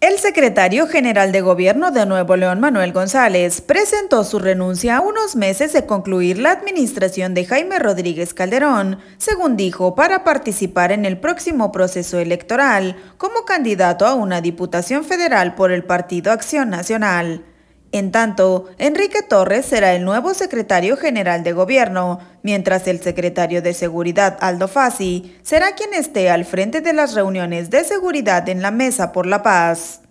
El secretario general de Gobierno de Nuevo León, Manuel González, presentó su renuncia a unos meses de concluir la administración de Jaime Rodríguez Calderón, según dijo, para participar en el próximo proceso electoral como candidato a una diputación federal por el Partido Acción Nacional. En tanto, Enrique Torres será el nuevo secretario general de gobierno, mientras el secretario de Seguridad Aldo Fassi será quien esté al frente de las reuniones de seguridad en la Mesa por la Paz.